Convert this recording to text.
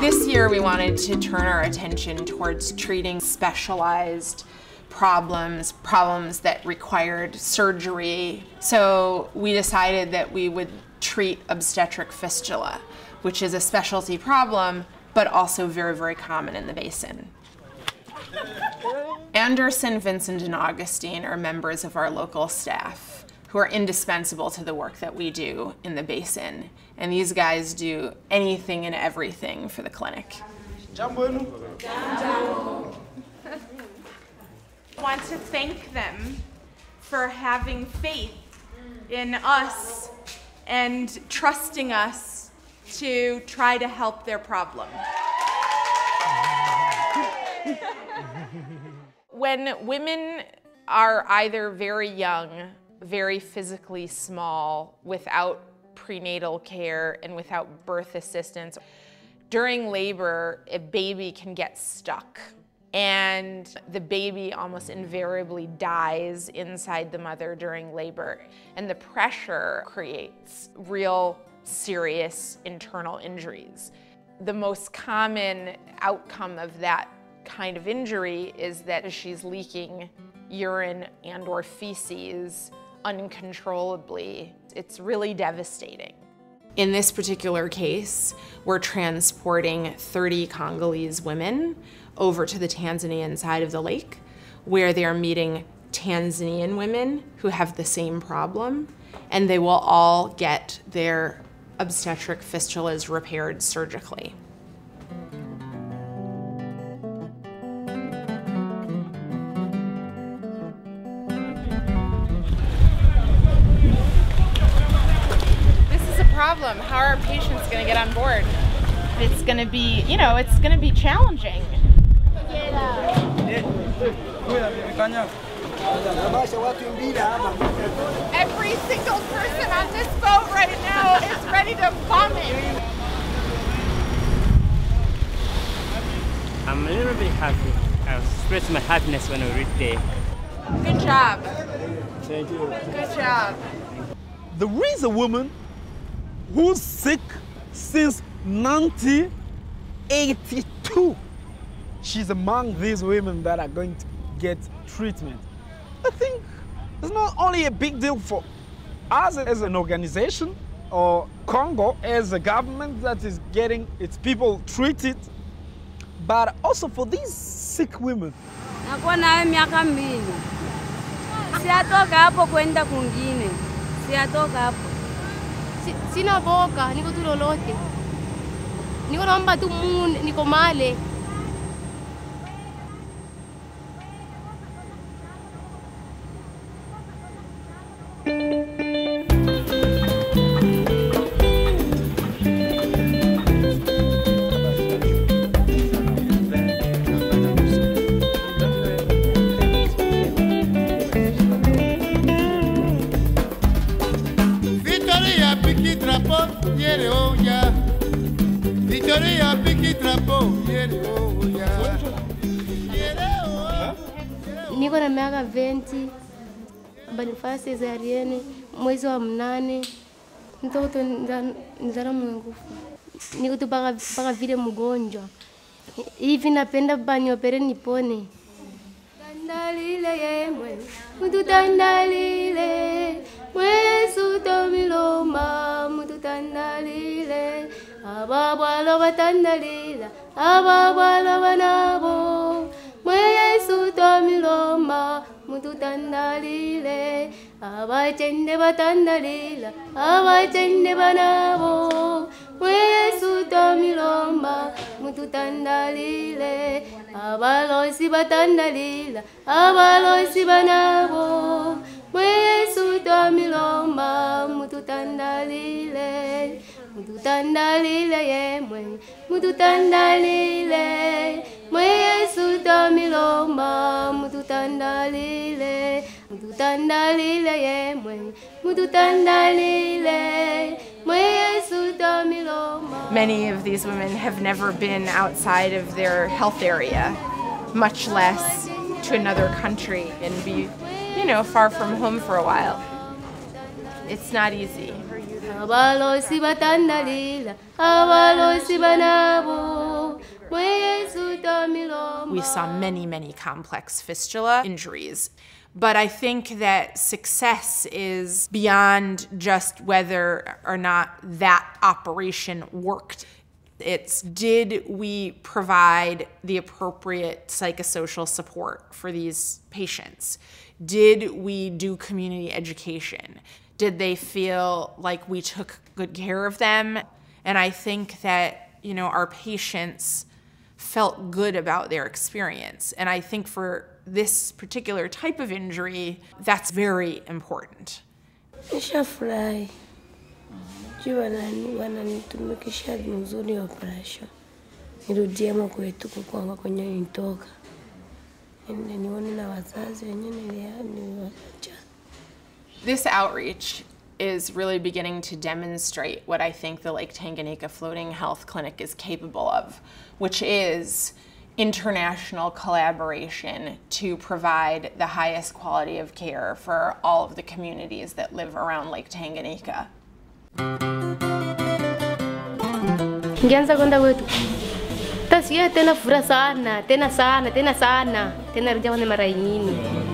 This year, we wanted to turn our attention towards treating specialized problems, problems that required surgery. So we decided that we would treat obstetric fistula, which is a specialty problem, but also very, very common in the basin. Anderson, Vincent, and Augustine are members of our local staff who are indispensable to the work that we do in the basin. And these guys do anything and everything for the clinic. I want to thank them for having faith in us and trusting us to try to help their problem. when women are either very young, very physically small, without prenatal care and without birth assistance, during labor, a baby can get stuck and the baby almost invariably dies inside the mother during labor. And the pressure creates real serious internal injuries. The most common outcome of that kind of injury is that she's leaking urine and or feces uncontrollably. It's really devastating. In this particular case, we're transporting 30 Congolese women over to the Tanzanian side of the lake, where they are meeting Tanzanian women who have the same problem, and they will all get their obstetric fistulas repaired surgically. Problem. How are our patients going to get on board? It's going to be, you know, it's going to be challenging. Every single person on this boat right now is ready to vomit. I'm a little bit happy. I express my happiness when I read there. Good job. Thank you. Good job. There is a woman who's sick since 1982. She's among these women that are going to get treatment. I think it's not only a big deal for us as an organization or Congo as a government that is getting its people treated, but also for these sick women. Nakuwa nayo miaka mbili, siyatoka hapo kwenda kungine, siyatoka sina boka, niko tu lolote, niko naomba tu Mungu, niko male Yere oya Victoria ya piki trapo yere oya Niko na miaka 20 banifaa cesarienne mwezi wa mnane. Mtoto nzara mwengufu nikutu paka vile mgonjwa. Hivi napenda baniopere nipone. Tandalile yemwe mtu tandalile mwesutomilo ababwalo batandalila, ababwalo banabo, mwe Yesu tomiloma, mutu tandalile, abachende batandalila, abachende banabo, mwe Yesu tomiloma, mutu tandalile, abalosi batandalila, abalosi banabo, mwe Yesu tomiloma, tandalile yemwe, mwe Yesu mutu tandalile yemwe, mwe Yesu tomiloma. Many of these women have never been outside of their health area, much less to another country and be, you know, far from home for a while. It's not easy. Batandalila banabo we saw many, many complex fistula injuries. But I think that success is beyond just whether or not that operation worked. It's did we provide the appropriate psychosocial support for these patients? Did we do community education? Did they feel like we took good care of them? And I think that, you know, our patients felt good about their experience. And I think for this particular type of injury, that's very important. Vizuri operation, nirudiemo kwetu kukwanga kwenye nitoka, nione na wazazi wenye nilia- niliwacha. This outreach is really beginning to demonstrate what I think the Lake Tanganyika Floating Health Clinic is capable of, which is international collaboration to provide the highest quality of care for all of the communities that live around Lake Tanganyika. Tena sana tena sana tena sana tena rudia mara ingine